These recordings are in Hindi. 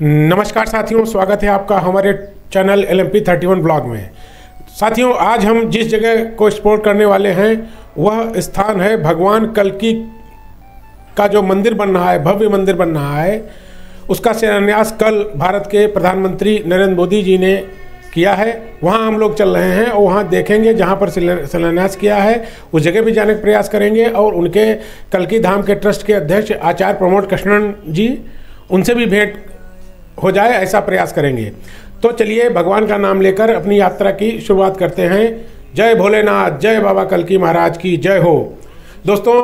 नमस्कार साथियों, स्वागत है आपका हमारे channel L M P thirty one blog में। साथियों, आज हम जिस जगह को एक्सप्लोर करने वाले हैं, वह स्थान है भगवान कल्की का जो मंदिर बन रहा है, भव्य मंदिर बन रहा है। उसका शिलान्यास कल भारत के प्रधानमंत्री नरेंद्र मोदी जी ने किया है। वहाँ हम लोग चल रहे हैं और वहाँ देखेंगे जहाँ पर शिलान्यास किया है। उस जगह भी जाने का प्रयास करेंगे और उनके कल्की धाम के ट्रस्ट के अध्यक्ष आचार्य प्रमोद कृष्णन जी, उनसे भी भेंट हो जाए, ऐसा प्रयास करेंगे। तो चलिए, भगवान का नाम लेकर अपनी यात्रा की शुरुआत करते हैं। जय भोलेनाथ, जय बाबा कल्की महाराज की जय हो। दोस्तों,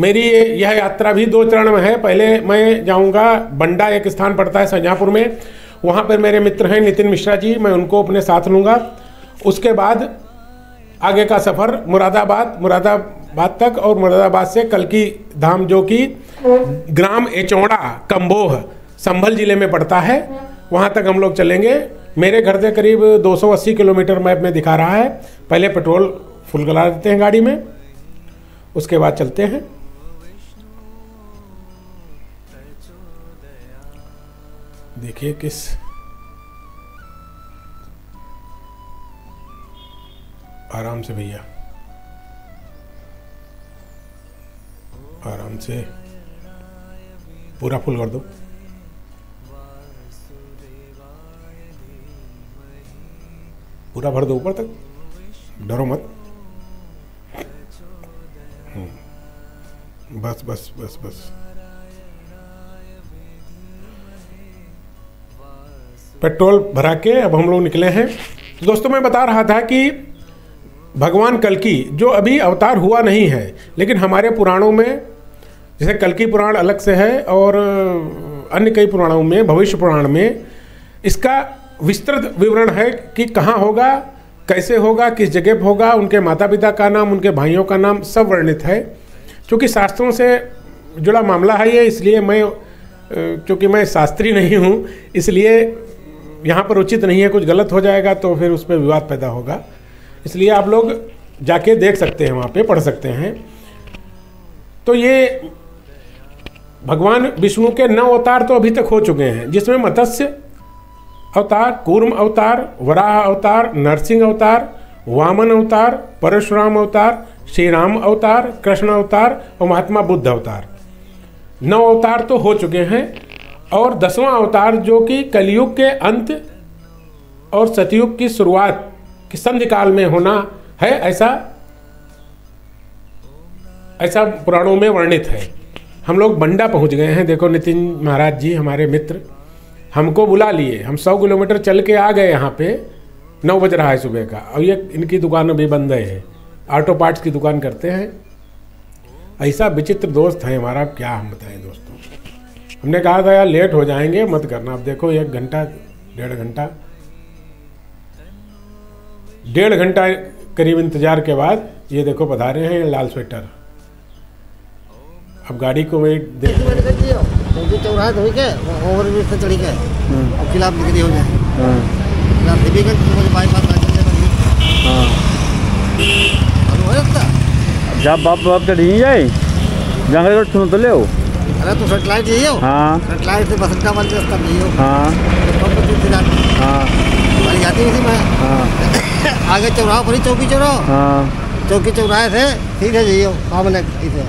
मेरी यह यात्रा भी दो चरण में है। पहले मैं जाऊँगा, बंडा एक स्थान पड़ता है शाहजहाँपुर में। वहाँ पर मेरे मित्र हैं नितिन मिश्रा जी, मैं उनको अपने साथ लूँगा। उसके बाद आगे का सफ़र, मुरादाबाद मुरादाबाद तक और मुरादाबाद से कल्की धाम जो कि ग्राम एचौड़ा, कंबोह। संभल ज़िले में पड़ता है, वहाँ तक हम लोग चलेंगे। मेरे घर से करीब 280 किलोमीटर मैप में दिखा रहा है। पहले पेट्रोल फुल गला देते हैं गाड़ी में, उसके बाद चलते हैं। देखिए किस आराम से भैया, आराम से पूरा फुल कर दो। पूरा भर दो ऊपर तक। डरो मत। हम्म। बस बस बस बस। पेट्रोल भरा के अब हम लोग निकले हैं। दोस्तों, मैं बता रहा था कि भगवान कल्की जो अभी अवतार हुआ नहीं है, लेकिन हमारे पुराणों में, जैसे कल्की पुराण अलग से है और अन्य कई पुराणों में, भविष्य पुराण में, इसका विस्तृत विवरण है कि कहाँ होगा, कैसे होगा, किस जगह पर होगा, उनके माता पिता का नाम, उनके भाइयों का नाम सब वर्णित है। क्योंकि शास्त्रों से जुड़ा मामला है ये, इसलिए मैं क्योंकि मैं शास्त्री नहीं हूँ, इसलिए यहाँ पर उचित नहीं है, कुछ गलत हो जाएगा तो फिर उस पर विवाद पैदा होगा। इसलिए आप लोग जाके देख सकते हैं, वहाँ पे पढ़ सकते हैं। तो ये भगवान विष्णु के नौ अवतार तो अभी तक हो चुके हैं, जिसमें मत्स्य अवतार, कूर्म अवतार, वराह अवतार, नरसिंह अवतार, वामन अवतार, परशुराम अवतार श्री राम अवतार, कृष्ण अवतार और महात्मा बुद्ध अवतार। नौ अवतार तो हो चुके हैं और दसवां अवतार जो कि कलयुग के अंत और सतयुग की शुरुआत की संधि काल में होना है, ऐसा ऐसा पुराणों में वर्णित है। हम लोग बंडा पहुँच गए हैं। देखो नितिन महाराज जी, हमारे मित्र हमको बुला लिए। हम सौ किलोमीटर चल के आ गए यहाँ पे, नौ बज रहा है सुबह का। और ये इनकी दुकान अभी बंद है। ऑटो पार्ट्स की दुकान करते हैं। ऐसा विचित्र दोस्त है हमारा, क्या हम बताएँ दोस्तों? हमने कहा था, यार लेट हो जाएँगे, मत करना। अब देखो, एक घंटा, डेढ़ घंटा। डेढ़ घंटा करीब इंतज़ार के बाद, ये देखो, पधारे हैं लाल स्वेटर अब गाड़ी को मैं देख क्योंकि चौराहा धोई के ओवर ब्रिज से चढ़ी गए। और खिलाफ निकली हो जाए खिलाफ देवी गए तो मुझे बाईपास हाँ। हो सकता जब बाप बाप चढ़ी नहीं जाए। जंगल रोड सुन तो ले हो अरे तू सेटेलाइट चाहिए हो। हाँ। सेटेलाइट से बस अड्डा वाले रास्ता नहीं हो। हाँ। दिन। आती हाँ। गाड़ी जाती है इसी में। हाँ। आगे चौराहा पड़ी चौकी चौराहा हाँ। चौकी चौराहे से सीधे जाइए सामने इसे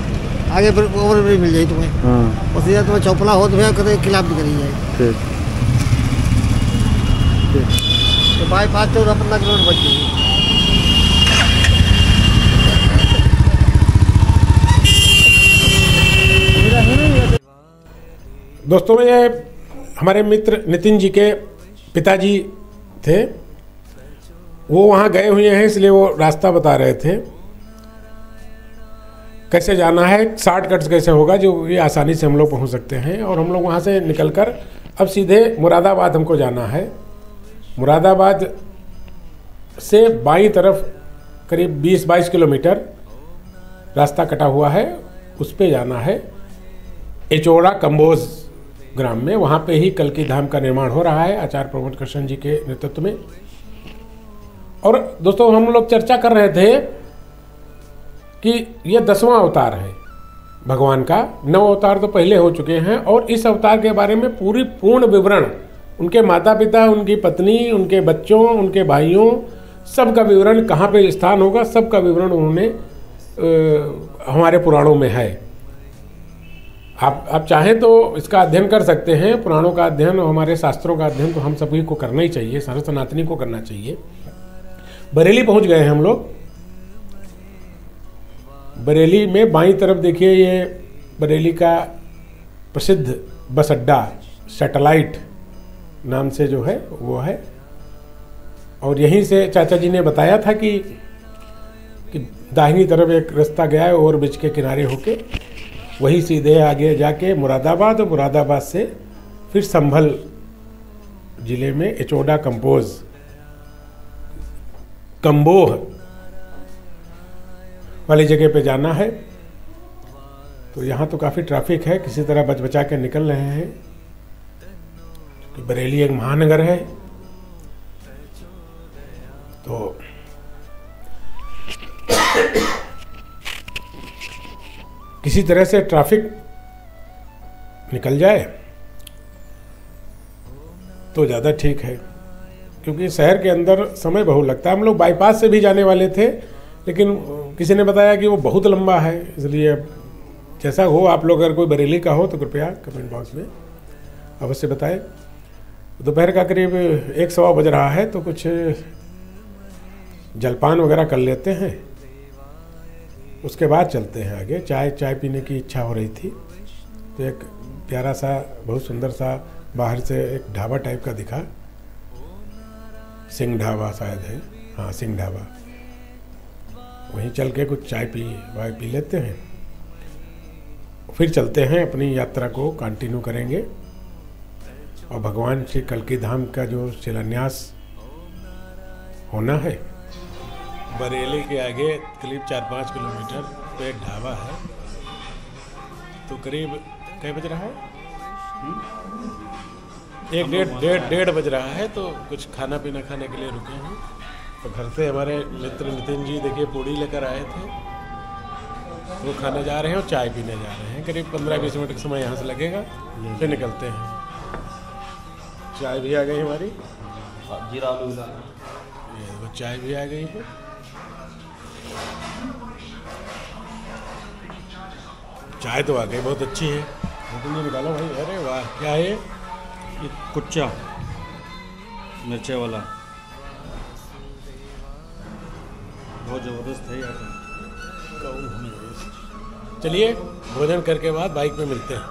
आगे फिर ओवर ब्रिज मिल जाएगी तुम्हें। हाँ। और सीधा तुम्हें चौपला हो तो फिर कदे खिलाफ निकली जाए ठीक तो बाईपास चौदह पंद्रह किलोमीटर बच गई दोस्तों में ये हमारे मित्र नितिन जी के पिताजी थे। वो वहाँ गए हुए हैं इसलिए वो रास्ता बता रहे थे। कैसे जाना है शॉर्टकट्स कैसे होगा, जो ये आसानी से हम लोग पहुँच सकते हैं और हम लोग वहाँ से निकलकर अब सीधे मुरादाबाद हमको जाना है। मुरादाबाद से बाई तरफ़ करीब 20-22 किलोमीटर रास्ता कटा हुआ है, उस पर जाना है। एचोड़ा कम्बोज ग्राम में, वहाँ पे ही कल की धाम का निर्माण हो रहा है, आचार्य प्रमोद कृष्ण जी के नेतृत्व में। और दोस्तों, हम लोग चर्चा कर रहे थे कि यह दसवां अवतार है। भगवान का नौ अवतार तो पहले हो चुके हैं और इस अवतार के बारे में पूरी पूर्ण विवरण, उनके माता पिता उनकी पत्नी, उनके बच्चों, उनके भाइयों, सबका विवरण कहाँ पे स्थान होगा, सबका विवरण उन्होंने हमारे पुराणों में है। आप आप चाहें तो इसका अध्ययन कर सकते हैं। पुराणों का अध्ययन और हमारे शास्त्रों का अध्ययन तो हम सभी को करना ही चाहिए सारे सनातनी को करना चाहिए। बरेली पहुँच गए हैं हम लोग। बरेली में बाई तरफ़ देखिए ये बरेली का प्रसिद्ध बस अड्डा, सैटेलाइट नाम से जो है, वो है। और यहीं से चाचा जी ने बताया था कि कि दाहिनी तरफ़ एक रास्ता गया है, ओवर ब्रिज के किनारे होके। वही सीधे आगे जाके मुरादाबाद और मुरादाबाद से फिर संभल ज़िले में एचोडा कंपोज, कंबोह वाली जगह पे जाना है। तो यहाँ तो काफ़ी ट्रैफ़िक है, किसी तरह बच बचा के निकल रहे हैं। कि बरेली एक महानगर है। तो किसी तरह से ट्रैफ़िक निकल जाए तो ज़्यादा ठीक है। क्योंकि शहर के अंदर समय बहुत लगता है। हम लोग बाईपास से भी जाने वाले थे। लेकिन किसी ने बताया कि वो बहुत लंबा है, इसलिए जैसा हो आप लोग अगर कोई बरेली का हो तो कृपया कमेंट बॉक्स में अवश्य बताएँ। दोपहर का करीब एक सवा बज रहा है तो कुछ जलपान वगैरह कर लेते हैं। उसके बाद चलते हैं आगे। चाय चाय पीने की इच्छा हो रही थी तो एक प्यारा सा, बहुत सुंदर सा, बाहर से एक ढाबा टाइप का दिखा। सिंह ढाबा शायद है। हाँ सिंह ढाबा। वहीं चल के कुछ चाय पी, वाय पी लेते हैं। फिर चलते हैं, अपनी यात्रा को कंटिन्यू करेंगे। और भगवान श्री कलकी धाम का जो शिलान्यास होना है, बरेली के आगे करीब चार पाँच किलोमीटर पे एक ढाबा है। तो करीब कई बज रहा है? हम्म? एक डेढ़ डेढ़ डेढ़ बज रहा है तो कुछ खाना पीना खाने के लिए रुके हैं। तो घर से हमारे मित्र नितिन जी देखिए पूड़ी लेकर आए थे। वो खाने जा रहे हैं और चाय पीने जा रहे हैं। करीब पंद्रह बीस मिनट का समय यहाँ से लगेगा फिर निकलते हैं। चाय भी आ गई हमारी। जीरा वो चाय भी आ गई है। चाय तो आ गई बहुत अच्छी है। नितिन जी निकालो भाई। अरे वाह क्या है ये? ये कुच्चा मिर्चे वाला। बहुत ज़बरदस्त है यार। चलिए, भोजन करके बाद बाइक में मिलते हैं।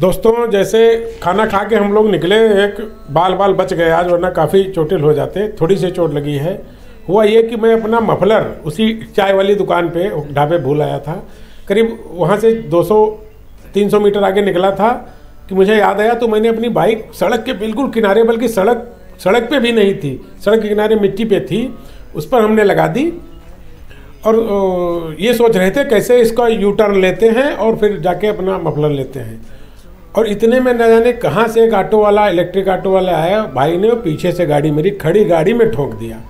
दोस्तों, जैसे खाना खा के हम लोग निकले, एक बाल बाल बच गए आज, वरना काफ़ी चोटिल हो जाते, थोड़ी सी चोट लगी है। हुआ ये कि मैं अपना मफलर उसी चाय वाली दुकान पे, ढाबे भूल आया था। करीब वहाँ से 200-300 मीटर आगे निकला था कि मुझे याद आया तो मैंने अपनी बाइक सड़क के बिल्कुल किनारे, बल्कि सड़क सड़क पे भी नहीं थी। सड़क के किनारे मिट्टी पे थी। उस पर हमने लगा दी। और ये सोच रहे थे कैसे इसका यू टर्न लेते हैं और फिर जाके अपना मफलर लेते हैं। और इतने में न जाने कहाँ से एक ऑटो वाला, इलेक्ट्रिक ऑटो वाला आया। भाई ने पीछे से गाड़ी मेरी खड़ी गाड़ी में ठोक दिया।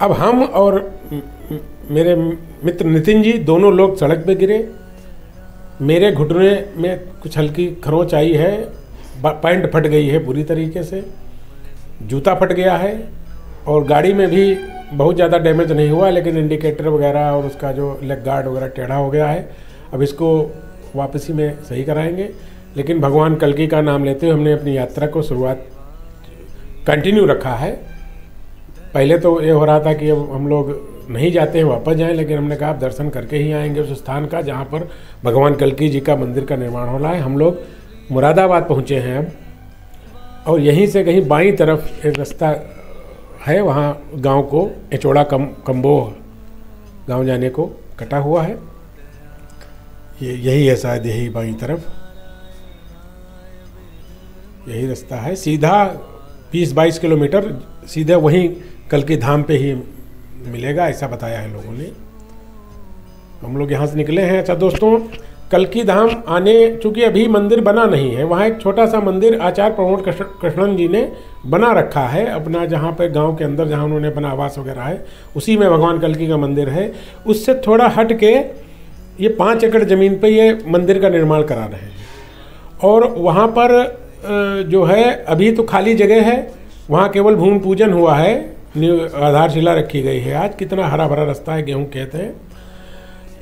अब हम और मेरे मित्र नितिन जी दोनों लोग सड़क पे गिरे। मेरे घुटने में कुछ हल्की खरोंच आई है। पैंट फट गई है पूरी तरीके से। जूता फट गया है। और गाड़ी में भी बहुत ज़्यादा डैमेज नहीं हुआ, लेकिन इंडिकेटर वगैरह और उसका जो लेग गार्ड वगैरह टेढ़ा हो गया है। अब इसको वापसी में सही कराएँगे। लेकिन भगवान कलकी का नाम लेते हुए हमने अपनी यात्रा को शुरुआत कंटिन्यू रखा है। पहले तो ये हो रहा था कि अब हम लोग नहीं जाते हैं वापस जाएँ, लेकिन हमने कहा आप दर्शन करके ही आएँगे उस स्थान का जहाँ पर भगवान कलकी जी का मंदिर का निर्माण हो रहा है। हम लोग मुरादाबाद पहुँचे हैं अब। और यहीं से कहीं बाईं तरफ़ एक रास्ता है, वहाँ गाँव को एचोड़ा कम कम्बोह गाँव जाने को कटा हुआ है। ये, यही है शायद यही बाईं तरफ़। यही रास्ता है। सीधा बीस बाईस किलोमीटर, सीधे वहीं कल की धाम पे ही मिलेगा, ऐसा बताया है लोगों ने। हम लोग यहाँ से निकले हैं। अच्छा दोस्तों कल की धाम आने, चूँकि अभी मंदिर बना नहीं है, वहाँ एक छोटा सा मंदिर आचार्य प्रमोद कृष्णन जी ने बना रखा है, अपना जहाँ पे गाँव के अंदर जहाँ उन्होंने अपना आवास वगैरह है, उसी में भगवान कलकी का मंदिर है। उससे थोड़ा हट के ये पाँच एकड़ ज़मीन पे ये मंदिर का निर्माण करा रहे हैं। और वहाँ पर जो है, अभी तो खाली जगह है, वहाँ केवल भूमि पूजन हुआ है आधारशिला रखी गई है। आज कितना हरा भरा रास्ता है, गेहूँ खेत है।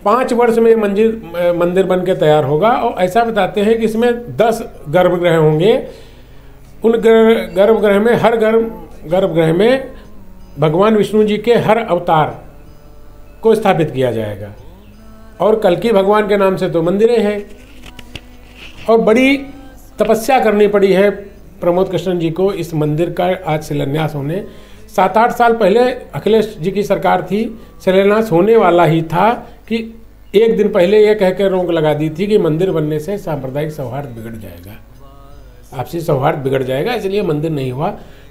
पाँच वर्ष में मंदिर मंदिर बन के तैयार होगा और ऐसा बताते हैं कि इसमें दस गर्भगृह होंगे। उन गर्भगृह में, हर गर्भ, गर्भगृह में भगवान विष्णु जी के हर अवतार को स्थापित किया जाएगा। और कल्कि भगवान के नाम से तो मंदिरें हैं। और बड़ी तपस्या करनी पड़ी है प्रमोद कृष्ण जी को इस मंदिर का आज शिलान्यास होने। सात आठ साल पहले अखिलेश जी की सरकार थी, शिलान्यास होने वाला ही था। कि एक दिन पहले ये कह कर रोक लगा दी थी कि मंदिर बनने से सांप्रदायिक सौहार्द बिगड़ जाएगा। आपसी सौहार्द बिगड़ जाएगा, इसलिए मंदिर नहीं हुआ।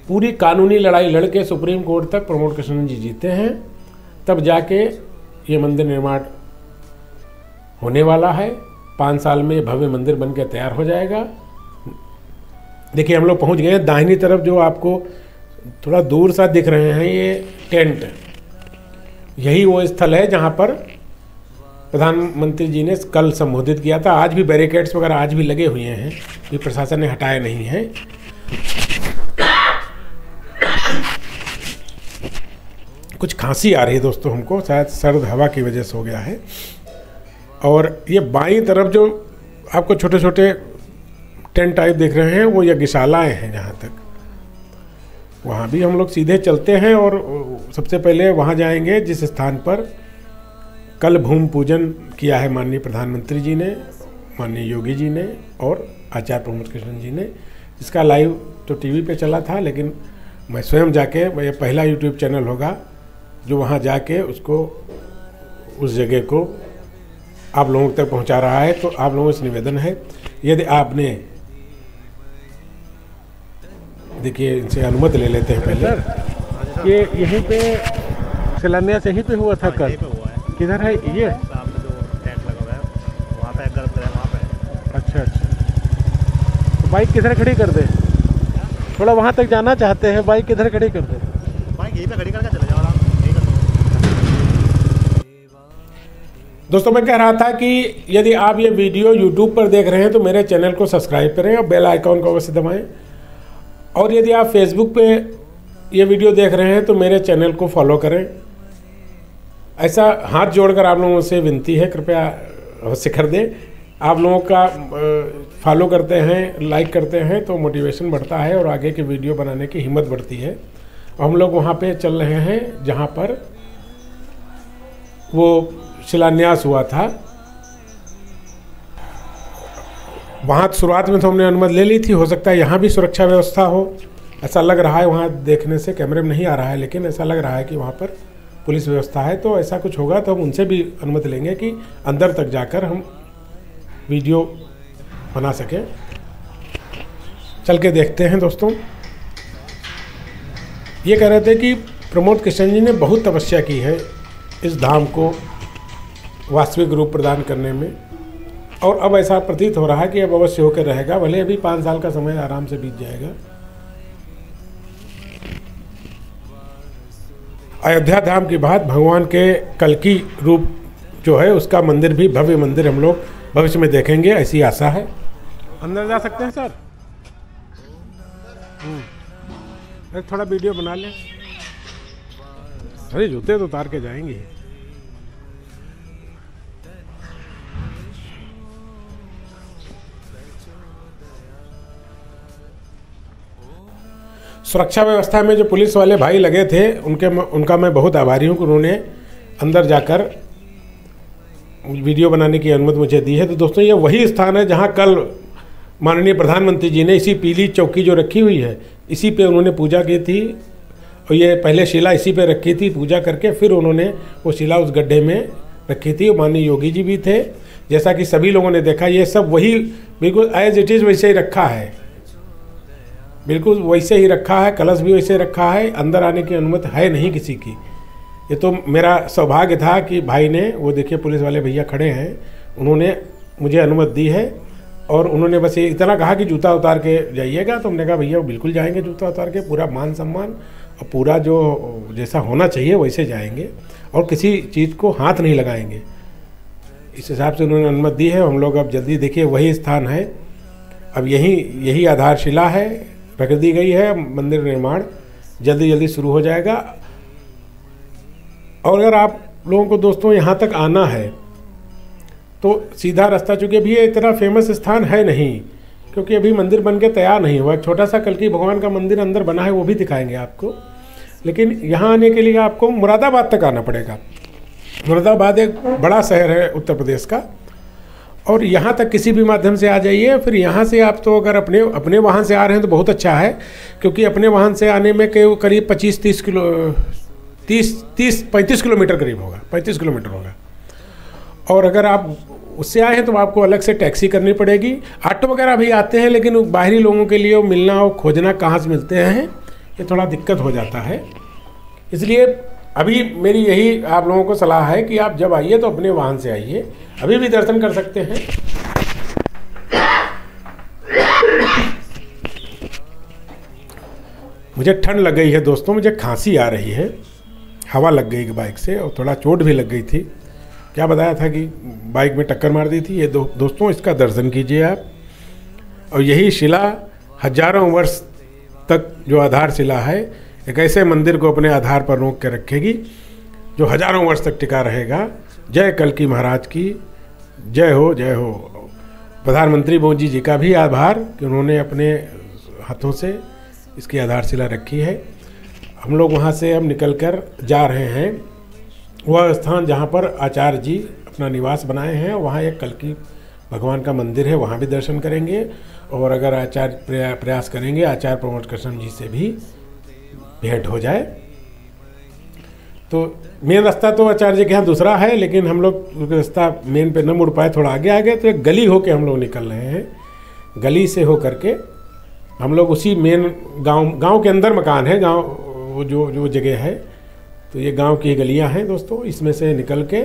पूरी कानूनी लड़ाई लड़के सुप्रीम कोर्ट तक प्रमोद कृष्णन जी जीते हैं। तब जाके ये मंदिर निर्माण होने वाला है। पाँच साल में भव्य मंदिर बन के तैयार हो जाएगा। देखिए, हम लोग पहुँच गए हैं दाहिनी तरफ़, जो आपको थोड़ा दूर सा दिख रहे हैं, ये टेंट। यही वो स्थल है जहाँ पर प्रधानमंत्री जी ने कल संबोधित किया था। आज भी बैरिकेड्स वगैरह आज भी लगे हुए हैं, ये प्रशासन ने हटाए नहीं हैं। कुछ खांसी आ रही है दोस्तों हमको, शायद सर्द हवा की वजह से हो गया है। और ये बाई तरफ़ जो आपको छोटे छोटे टेंट टाइप देख रहे हैं, वो यज्ञशालाएँ हैं जहाँ तक। वहाँ भी हम लोग सीधे चलते हैं और सबसे पहले वहाँ जाएँगे, जिस स्थान पर कल भूमि पूजन किया है माननीय प्रधानमंत्री जी ने, माननीय योगी जी ने और आचार्य प्रमोद कृष्ण जी ने। इसका लाइव तो टीवी पे चला था, लेकिन मैं स्वयं जाके, ये पहला यूट्यूब चैनल होगा, जो वहाँ जाके उसको, उस जगह को आप लोगों तक पहुँचा रहा है तो आप लोगों से निवेदन है, यदि आपने, देखिए, इनसे अनुमति ले लेते हैं पहले। ये यहीं पे शिलान्यास यहीं पे हुआ था कल? किधर है? ये? सामने जो टेंट लगा हुआ है वहाँ पे गर्भगृह है वहाँ पे। अच्छा अच्छा। तो बाइक किधर खड़ी कर दे? थोड़ा वहाँ तक जाना चाहते हैं बाइक किधर खड़ी कर दे? बाइक यहीं पे खड़ी करके चले जाओ दोस्तों मैं कह रहा था कि यदि आप ये वीडियो यूट्यूब पर देख रहे हैं तो मेरे चैनल को सब्सक्राइब करें और बेल आइकॉन को अवश्य दबाएँ। और यदि आप फेसबुक पे ये वीडियो देख रहे हैं तो मेरे चैनल को फॉलो करें। ऐसा हाथ जोड़कर आप लोगों से विनती है, कृपया अवश्य कर दें। आप लोगों का फॉलो करते हैं लाइक करते हैं तो मोटिवेशन बढ़ता है और आगे की वीडियो बनाने की हिम्मत बढ़ती है। और हम लोग वहाँ पे चल रहे हैं, जहाँ पर वो शिलान्यास हुआ था। वहाँ शुरुआत में तो हमने अनुमति ले ली थी, हो सकता है यहाँ भी सुरक्षा व्यवस्था हो। ऐसा लग रहा है वहाँ देखने से कैमरे में नहीं आ रहा है, लेकिन ऐसा लग रहा है कि वहाँ पर पुलिस व्यवस्था है तो ऐसा कुछ होगा तो हम उनसे भी अनुमति लेंगे कि अंदर तक जाकर हम वीडियो बना सकें। चल के देखते हैं दोस्तों। ये कह रहे थे कि प्रमोद कृष्ण जी ने बहुत तपस्या की है इस धाम को वास्तविक रूप प्रदान करने में। और अब ऐसा प्रतीत हो रहा है कि अब अवश्य होकर रहेगा, भले अभी पाँच साल का समय आराम से बीत जाएगा। अयोध्या धाम की बात भगवान के कल की रूप जो है, उसका मंदिर भी, भव्य मंदिर हम लोग भविष्य में देखेंगे, ऐसी आशा है। अंदर जा सकते हैं सर? अरे थोड़ा वीडियो बना लें। अरे, जूते तो उतार के जाएँगे। सुरक्षा व्यवस्था में जो पुलिस वाले भाई लगे थे, उनके उनका मैं बहुत आभारी हूँ कि उन्होंने अंदर जाकर वीडियो बनाने की अनुमति मुझे दी है। तो दोस्तों, ये वही स्थान है जहाँ कल माननीय प्रधानमंत्री जी ने इसी पीली चौकी जो रखी हुई है, इसी पे उन्होंने पूजा की थी। और ये पहले शिला इसी पे रखी थी पूजा करके, फिर उन्होंने वो शिला उस गड्ढे में रखी थी। माननीय योगी जी भी थे। जैसा कि सभी लोगों ने देखा, ये सब वही बिल्कुल एज इट इज़ वैसे ही रखा है। बिल्कुल वैसे ही रखा है, कलश भी वैसे रखा है, अंदर आने की अनुमति है नहीं किसी की। ये तो मेरा सौभाग्य था कि भाई ने, वो देखिए पुलिस वाले भैया खड़े हैं, उन्होंने मुझे अनुमति दी है और उन्होंने बस ये इतना कहा कि जूता उतार के जाइएगा तो हमने कहा भैया बिल्कुल जाएँगे जूता उतार के, पूरा मान सम्मान और पूरा जो जैसा होना चाहिए वैसे जाएँगे और किसी चीज़ को हाथ नहीं लगाएँगे। इस हिसाब से उन्होंने अनुमति दी है, हम लोग अब जल्दी देखिए वही स्थान है। अब यही यही आधारशिला है रख दी गई है, मंदिर निर्माण जल्दी जल्दी शुरू हो जाएगा। और अगर आप लोगों को दोस्तों यहाँ तक आना है तो सीधा रास्ता, चूँकि अभी ये इतना फ़ेमस स्थान है नहीं, क्योंकि अभी मंदिर बन के तैयार नहीं हुआ छोटा सा कलकी भगवान का मंदिर अंदर बना है, वो भी दिखाएँगे आपको। लेकिन यहाँ आने के लिए आपको मुरादाबाद तक आना पड़ेगा। मुरादाबाद एक बड़ा शहर है उत्तर प्रदेश का। और यहाँ तक किसी भी माध्यम से आ जाइए, फिर यहाँ से आप तो अगर अपने अपने वाहन से आ रहे हैं तो बहुत अच्छा है, क्योंकि अपने वाहन से आने में के करीब पच्चीस, तीस किलो, तीस तीस, पैंतीस किलोमीटर करीब होगा, पैंतीस किलोमीटर होगा। और अगर आप उससे आए हैं तो आपको अलग से टैक्सी करनी पड़ेगी। ऑटो वगैरह भी आते हैं, लेकिन बाहरी लोगों के लिए मिलना और खोजना कहाँ से मिलते हैं, ये थोड़ा दिक्कत हो जाता है। इसलिए अभी मेरी यही आप लोगों को सलाह है कि आप जब आइए तो अपने वाहन से आइए। अभी भी दर्शन कर सकते हैं। मुझे ठंड लग गई है दोस्तों मुझे खांसी आ रही है। हवा लग गई बाइक से और थोड़ा चोट भी लग गई थी। क्या बताया था कि बाइक में टक्कर मार दी थी? ये दो, दोस्तों इसका दर्शन कीजिए आप। और यही शिला हज़ारों वर्ष तक जो आधारशिला है एक ऐसे मंदिर को अपने आधार पर रोक के रखेगी जो हज़ारों वर्ष तक टिका रहेगा। जय कलकी महाराज की। जय हो जय हो। प्रधानमंत्री मोदी जी का भी आभार कि उन्होंने अपने हाथों से इसकी आधारशिला रखी है। हम लोग वहाँ से अब निकल कर जा रहे हैं। वह स्थान जहाँ पर आचार्य जी अपना निवास बनाए हैं वहाँ एक कलकी भगवान का मंदिर है वहाँ भी दर्शन करेंगे। और अगर आचार्य प्रया, प्रयास करेंगे आचार्य प्रमोद कृष्ण जी से भी भेंट हो जाए। तो मेन रास्ता तो आचार्य जी के यहाँ दूसरा है, लेकिन हम लोग रास्ता मेन पे न मुड़ पाए, थोड़ा आगे आ गए तो एक गली होके हम लोग निकल रहे हैं। गली से हो करके हम लोग उसी मेन गाँव गाँव के अंदर मकान है, गाँव वो जो जो जगह है। तो ये गाँव की गलियाँ हैं दोस्तों, इसमें से निकल के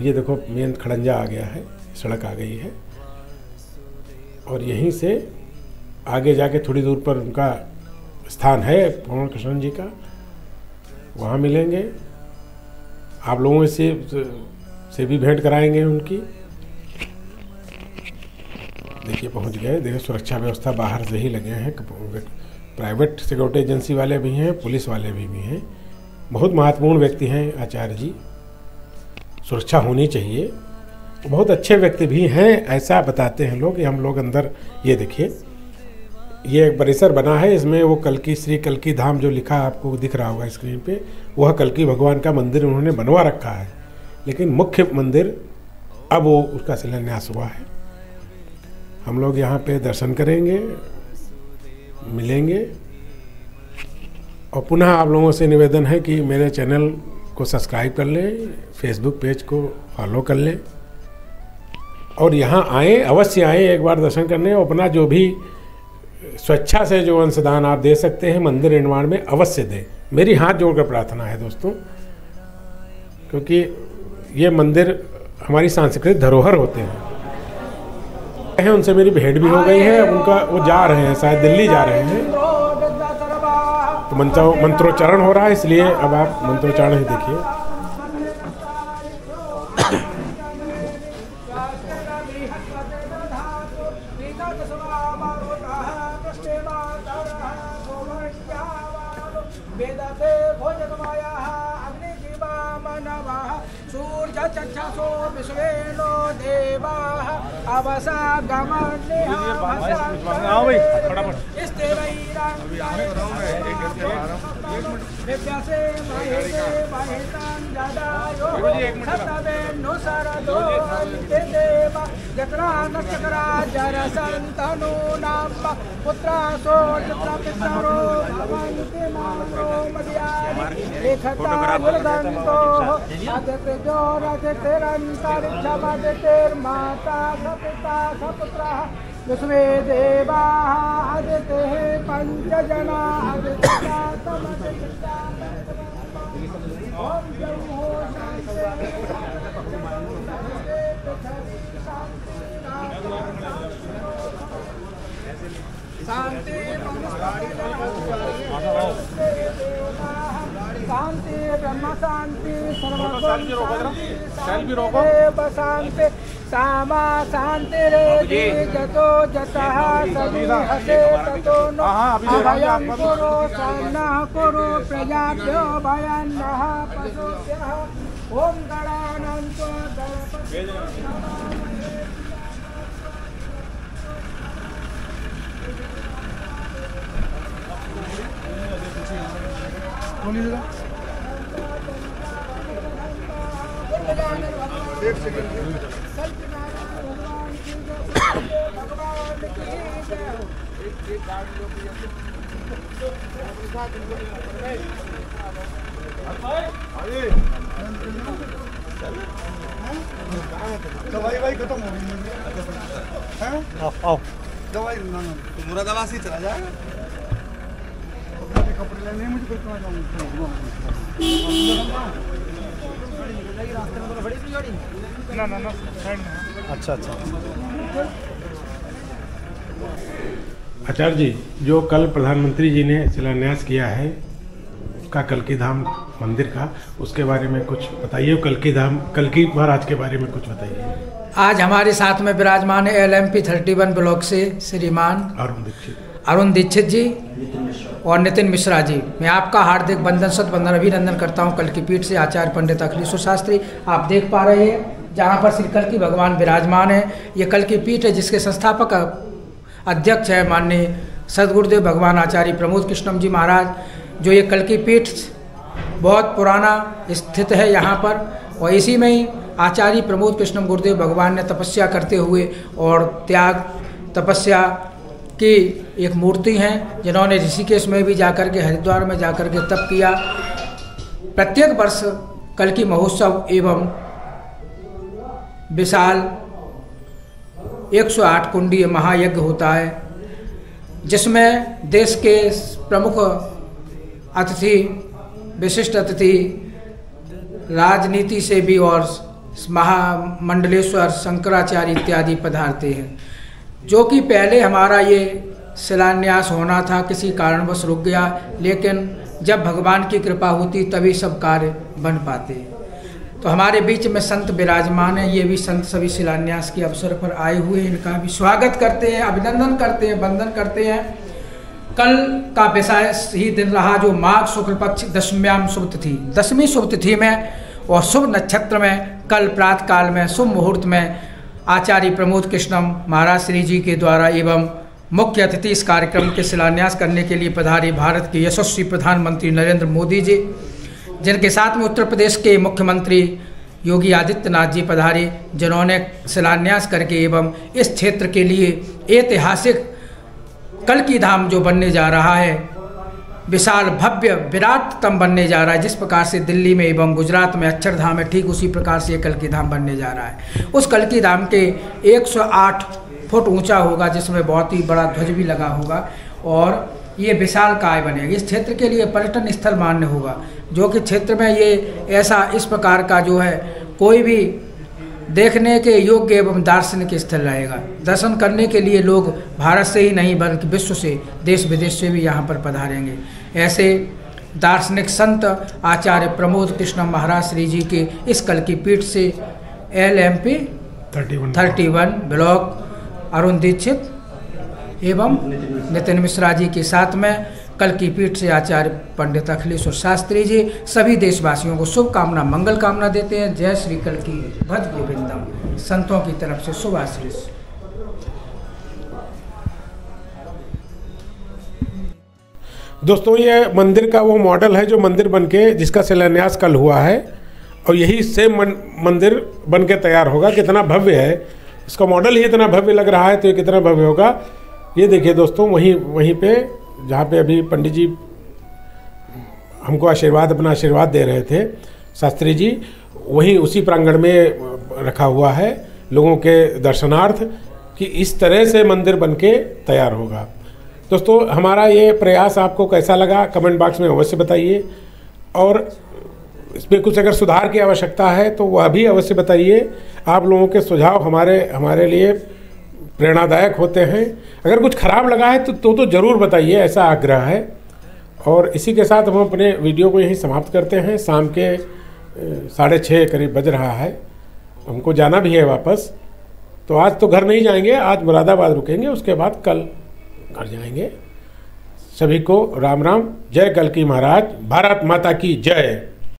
ये देखो मेन खड़ंजा आ गया है, सड़क आ गई है। और यहीं से आगे जाके थोड़ी दूर पर उनका स्थान है पवन कृष्ण जी का, वहाँ मिलेंगे। आप लोगों से से भी भेंट कराएँगे उनकी। देखिए, पहुँच गए। देखिए, सुरक्षा व्यवस्था बाहर से ही लगे हैं। प्राइवेट सिक्योरिटी एजेंसी वाले भी हैं, पुलिस वाले भी भी हैं। बहुत महत्वपूर्ण व्यक्ति हैं आचार्य जी। सुरक्षा होनी चाहिए। बहुत अच्छे व्यक्ति भी हैं, ऐसा बताते हैं लोग। हम लोग अंदर, ये देखिए। ये एक परिसर बना है, इसमें वो कलकी, श्री कलकी धाम जो लिखा आपको दिख रहा होगा स्क्रीन पे, वह कलकी भगवान का मंदिर उन्होंने बनवा रखा है। लेकिन मुख्य मंदिर, अब वो उसका शिलान्यास हुआ है। हम लोग यहाँ पे दर्शन करेंगे, मिलेंगे। और पुनः आप लोगों से निवेदन है कि मेरे चैनल को सब्सक्राइब कर लें फेसबुक पेज को फॉलो कर लें। और यहाँ आए, अवश्य आए एक बार दर्शन करने, और अपना जो भी स्वेच्छा से जो अंशदान आप दे सकते हैं, मंदिर निर्माण में अवश्य दें। मेरी हाथ जोड़कर प्रार्थना है दोस्तों, क्योंकि ये मंदिर हमारी सांस्कृतिक धरोहर होते हैं। हैं, उनसे मेरी भेंट भी हो गई है, उनका वो जा रहे हैं, शायद दिल्ली जा रहे हैं। तो मंत्रो मंत्रोच्चारण हो रहा है, इसलिए अब आप मंत्रोच्चारण ही देखिए। वेदते भोजनमायाः अग्निजीवा मनवः सूर्यचक्षसो विश्वेनो देवाः अवसा गमन्यसे महेते महेतां जदायो सतवेन्नु सरदो देव। यत्रा नक्षत्रा जरसन्तनो नाम पुत्रासो यत्र पितरो भवन्ति मामरो मद्यानि लेखता निर्गन्तो अदते जोरतिरन्तरिक्षमदितिर्माता सपिता सपुत्रः। विश्वे देवाः अदितेः पञ्चजना अदित्या तमदित्या हो शान्ति शांति ब्रह्म शांति शांति। देव शांति सामा शांति रे जतो जतः सभी हसे ततो नो। हाँ, हाँ, अभयं। कुरु शरणः कुरु प्रजाभ्यो भयन्नः पशुभ्यः। ॐ गणानन्तो गणपति दवाई खत्म हो गई। आओ आओ। दवाई ना ना। तो मुरादाबाद से चला जाएगा। कपड़े लेने मुझे फिर कहाँ जाऊँ ना ना ना अच्छा अच्छा आचार्य जी जो कल प्रधानमंत्री जी ने शिलान्यास किया है का कलकी धाम मंदिर का उसके बारे में कुछ बताइए कलकी धाम कलकी महाराज के बारे में कुछ बताइए। आज हमारे साथ में विराजमान है L M P thirty one block से श्रीमान अरुण दीक्षित। अरुण दीक्षित जी। और नितिन मिश्रा जी, मैं आपका हार्दिक बंधन सत बंधन अभिनंदन करता हूँ कल की पीठ से आचार्य पंडित अखिलेश्वर शास्त्री। आप देख पा रहे हैं, जहाँ पर श्री कल की भगवान विराजमान है। ये कल की पीठ है जिसके संस्थापक अध्यक्ष है माननीय सदगुरुदेव भगवान आचार्य प्रमोद कृष्णम जी महाराज, जो ये कल की पीठ बहुत पुराना स्थित है यहाँ पर। और इसी में ही आचार्य प्रमोद कृष्णम गुरुदेव भगवान ने तपस्या करते हुए और त्याग, तपस्या की एक मूर्ति हैं, जिन्होंने ऋषिकेश में भी जाकर के, हरिद्वार में जाकर के तप किया। प्रत्येक वर्ष कल की महोत्सव एवं विशाल 108 कुंडीय महायज्ञ होता है, जिसमें देश के प्रमुख अतिथि, विशिष्ट अतिथि, राजनीति से भी और महामंडलेश्वर शंकराचार्य इत्यादि पधारते हैं। जो कि पहले हमारा ये शिलान्यास होना था, किसी कारणवश रुक गया, लेकिन जब भगवान की कृपा होती तभी सब कार्य बन पाते। तो हमारे बीच में संत विराजमान हैं, ये भी संत सभी शिलान्यास के अवसर पर आए हुए इनका भी स्वागत करते हैं, अभिनंदन करते हैं, वंदन करते हैं। कल का विषय ही दिन रहा जो माघ शुक्ल पक्ष दशम्याम शुभ तिथि दसवीं शुभ तिथि में और शुभ नक्षत्र में, कल प्रातः काल में, शुभ मुहूर्त में आचार्य प्रमोद कृष्णम महाराज श्री जी के द्वारा एवं मुख्य अतिथि इस कार्यक्रम के शिलान्यास करने के लिए पधारे भारत के यशस्वी प्रधानमंत्री नरेंद्र मोदी जी, जिनके साथ में उत्तर प्रदेश के मुख्यमंत्री योगी आदित्यनाथ जी पधारे, जिन्होंने शिलान्यास करके एवं इस क्षेत्र के लिए ऐतिहासिक कल की धाम जो बनने जा रहा है विशाल भव्य विराटतम बनने जा रहा है, जिस प्रकार से दिल्ली में एवं गुजरात में अक्षरधाम है ठीक उसी प्रकार से ये कलकी धाम बनने जा रहा है। उस कलकी धाम के 108 फुट ऊँचा होगा, जिसमें बहुत ही बड़ा ध्वज भी लगा होगा और ये विशाल काय बनेगी। इस क्षेत्र के लिए पर्यटन स्थल मान्य होगा, जो कि क्षेत्र में ये ऐसा इस प्रकार का जो है कोई भी देखने के योग्य एवं दार्शनिक स्थल रहेगा दर्शन करने के लिए लोग भारत से ही नहीं बल्कि विश्व से देश विदेश से भी यहाँ पर पधारेंगे। ऐसे दार्शनिक संत आचार्य प्रमोद कृष्ण महाराज श्री जी के इस कल की पीठ से L M P thirty one block Arun Dixit एवं नितिन मिश्रा जी के साथ में कल की पीठ से आचार्य पंडित अखिलेश्वर शास्त्री जी सभी देशवासियों को शुभकामना मंगल कामना देते हैं। जय श्री कल की भज गोविंदम। संतों की तरफ़ से शुभ आशीष दोस्तों ये मंदिर का वो मॉडल है जो मंदिर बनके जिसका शिलान्यास कल हुआ है। और यही सेम मन, मंदिर बन के तैयार होगा। कितना भव्य है। इसका मॉडल ही इतना भव्य लग रहा है तो ये कितना भव्य होगा ये देखिए दोस्तों वहीं वहीं पे जहाँ पे अभी पंडित जी हमको आशीर्वाद, अपना आशीर्वाद दे रहे थे, शास्त्री जी, वहीं उसी प्रांगण में रखा हुआ है, लोगों के दर्शनार्थ, कि इस तरह से मंदिर बन के तैयार होगा। दोस्तों, हमारा ये प्रयास आपको कैसा लगा, कमेंट बॉक्स में अवश्य बताइए, और इसमें कुछ अगर सुधार की आवश्यकता है तो वह भी अवश्य बताइए। आप लोगों के सुझाव हमारे हमारे लिए प्रेरणादायक होते हैं। अगर कुछ खराब लगा है तो तो, तो ज़रूर बताइए ऐसा आग्रह है। और इसी के साथ हम अपने वीडियो को यहीं समाप्त करते हैं। शाम के साढ़े छः करीब बज रहा है। हमको जाना भी है वापस। तो आज तो घर नहीं जाएँगे आज मुरादाबाद रुकेंगे उसके बाद कल घर जाएँगे। सभी को राम राम जय कल की महाराज भारत माता की जय।